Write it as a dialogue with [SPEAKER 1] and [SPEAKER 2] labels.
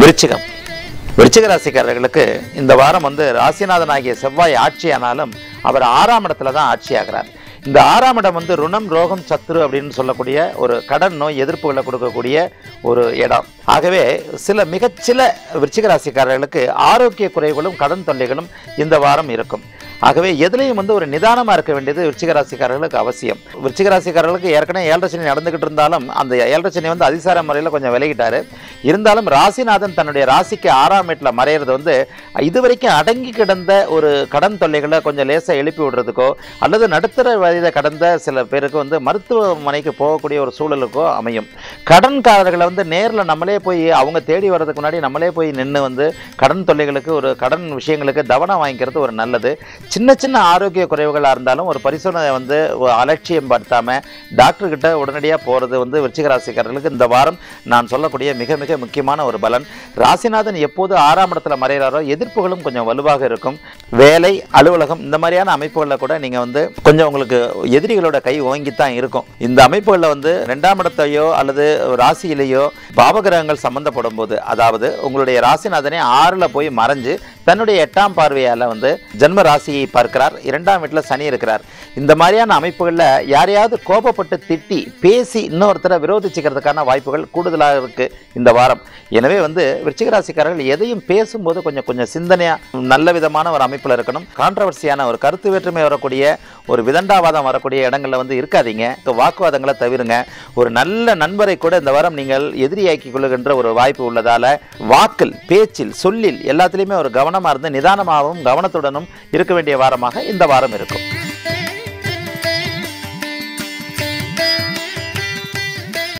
[SPEAKER 1] விருச்சிகம். விருச்சிக ராசிக்காரர்களுக்கு இந்த வாரம் வந்து ராசிநாதன் ஆகிய செவ்வாய் ஆட்சியானாலும் அவர் ஆறாம் இடத்துல தான் ஆட்சியாகிறார். இந்த ஆறாம் இடம் வந்து ருணம் ரோகம் சத்துரு அப்படின்னு சொல்லக்கூடிய ஒரு கடன் நோய் எதிர்ப்புகளை கொடுக்கக்கூடிய ஒரு இடம். ஆகவே சில மிகச்சில விருச்சிக ராசிக்காரர்களுக்கு ஆரோக்கிய குறைகளும் கடன் தொல்லைகளும் இந்த வாரம் இருக்கும். ஆகவே எதுலேயும் வந்து ஒரு நிதானமாக இருக்க வேண்டியது விருச்சிகராசிக்காரர்களுக்கு அவசியம். விருச்சிகராசிக்காரர்களுக்கு ஏற்கனவே ஏழரை சனி நடந்துகிட்டு இருந்தாலும் அந்த ஏழரை சனி வந்து அதிசார முறையில் கொஞ்சம் விலகிட்டார். இருந்தாலும் ராசிநாதன் தன்னுடைய ராசிக்கு ஆறாம் வீட்டில் மறையிறது வந்து இதுவரைக்கும் அடங்கி கிடந்த ஒரு கடன் தொல்லைகளை கொஞ்சம் லேசாக எழுப்பி விடுறதுக்கோ அல்லது நடுத்தர வயதை கடந்த சில பேருக்கு வந்து மருத்துவமனைக்கு போகக்கூடிய ஒரு சூழலுக்கோ அமையும். கடன்காரர்களை வந்து நேரில் நம்மளே போய் அவங்க தேடி வர்றதுக்கு முன்னாடி நம்மளே போய் நின்று வந்து கடன் தொல்லைகளுக்கு ஒரு கடன் விஷயங்களுக்கு தவணை வாங்கிக்கிறது ஒரு நல்லது. சின்ன சின்ன ஆரோக்கிய குறைவுகளாக இருந்தாலும் ஒரு பரிசோதனை வந்து அலட்சியம் படுத்தாமல் டாக்டர்கிட்ட உடனடியாக போகிறது வந்து விருச்சிக ராசிக்காரர்களுக்கு இந்த வாரம் நான் சொல்லக்கூடிய மிக மிக முக்கியமான ஒரு பலன். ராசிநாதன் எப்போது ஆறாம் இடத்துல மறைகிறாரோ எதிர்ப்புகளும் கொஞ்சம் வலுவாக இருக்கும். வேலை அலுவலகம் இந்த மாதிரியான அமைப்புகளில் கூட நீங்கள் வந்து கொஞ்சம் உங்களுக்கு எதிரிகளோட கை ஓங்கித்தான் இருக்கும். இந்த அமைப்புகளில் வந்து ரெண்டாம் இடத்தையோ அல்லது ராசியிலேயோ பாவகிரகங்கள் சம்மந்தப்படும் போது அதாவது உங்களுடைய ராசிநாதனே ஆறில் போய் மறைஞ்சு தன்னுடைய எட்டாம் பார்வையால் வந்து ஜென்ம ராசியை பார்க்கிறார். இரண்டாம் வீட்டில் சனி இருக்கிறார். இந்த மாதிரியான அமைப்புகளில் யாரையாவது கோபப்பட்டு திட்டி பேசி இன்னொருத்தரை விரோதிச்சுக்கிறதுக்கான வாய்ப்புகள் கூடுதலாக இருக்குது இந்த வாரம். எனவே வந்து விருச்சிக ராசிக்காரர்கள் எதையும் பேசும்போது கொஞ்சம் கொஞ்சம் சிந்தனையாக நல்ல விதமான ஒரு அமைப்பில் இருக்கணும். கான்ட்ரவர்சியான ஒரு கருத்து வேற்றுமை வரக்கூடிய ஒரு விதண்டாவாதம் வரக்கூடிய இடங்களில் வந்து இருக்காதீங்க. வாக்குவாதங்களை தவிருங்க. ஒரு நல்ல நண்பரை கூட இந்த வாரம் நீங்கள் எதிரியாக்கி கொள்ளுகின்ற ஒரு வாய்ப்பு உள்ளதால வாக்கில் பேச்சில் சொல்லில் எல்லாத்துலேயுமே ஒரு கவனம் கவனமாக இருந்து நிதானமாகவும் கவனத்துடனும் இருக்க வேண்டிய வாரமாக இந்த வாரம் இருக்கும்.